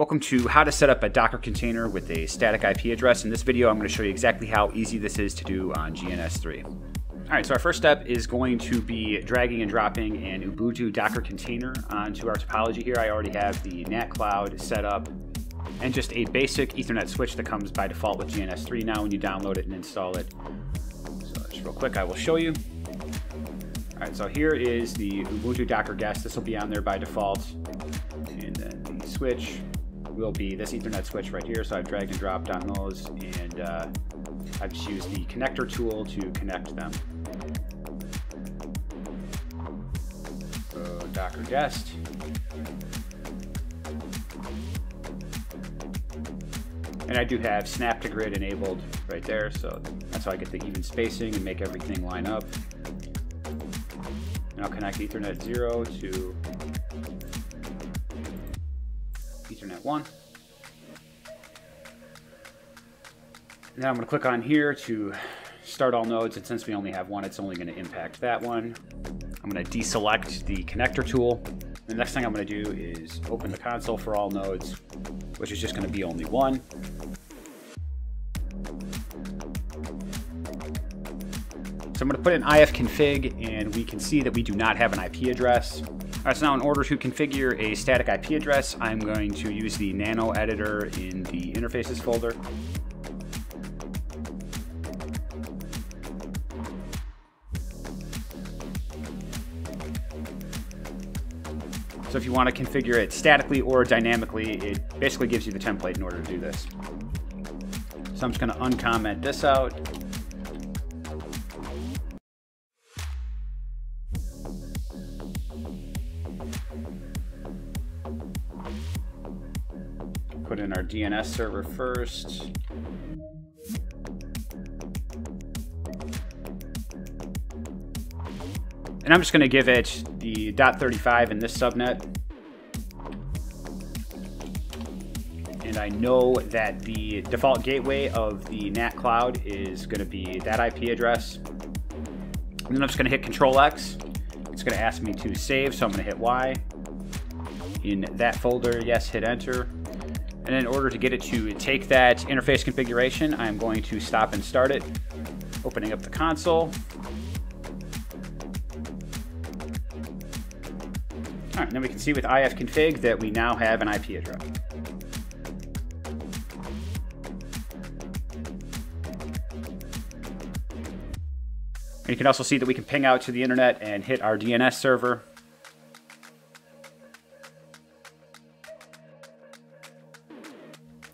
Welcome to how to set up a Docker container with a static IP address. In this video, I'm going to show you exactly how easy this is to do on GNS3. All right, so our first step is going to be dragging and dropping an Ubuntu Docker container onto our topology here. I already have the NAT cloud set up and just a basic Ethernet switch that comes by default with GNS3 now when you download it and install it. So just real quick, I will show you. All right, so here is the Ubuntu Docker guest. This will be on there by default. And then the switch will be this Ethernet switch right here. So I've dragged and dropped on those, and uh, I've just used the connector tool to connect them. So Docker guest. And I do have snap to grid enabled right there, so that's how I get the even spacing and make everything line up. And I'll connect Ethernet 0 to Ethernet 1. Now I'm going to click on here to start all nodes, and since we only have one, it's only going to impact that one. I'm going to deselect the connector tool. The next thing I'm going to do is open the console for all nodes, which is just going to be only one. So I'm going to put in ifconfig, and we can see that we do not have an IP address. All right, so now in order to configure a static IP address, I'm going to use the nano editor in the interfaces folder. So if you want to configure it statically or dynamically, it basically gives you the template in order to do this. So I'm just going to uncomment this out. Put in our DNS server first. And I'm just going to give it the .35 in this subnet. And I know that the default gateway of the NAT cloud is going to be that IP address. And then I'm just going to hit Control X. It's going to ask me to save, so I'm going to hit Y. In that folder, yes, hit Enter. And in order to get it to take that interface configuration, I'm going to stop and start it, opening up the console. All right, then we can see with ifconfig that we now have an IP address. And you can also see that we can ping out to the internet and hit our DNS server.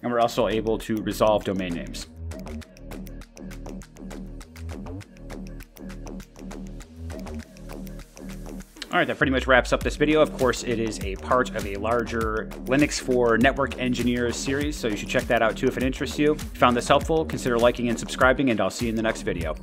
And we're also able to resolve domain names. All right, that pretty much wraps up this video. Of course, it is a part of a larger Linux for Network Engineers series, so you should check that out too if it interests you. If you found this helpful, consider liking and subscribing, and I'll see you in the next video.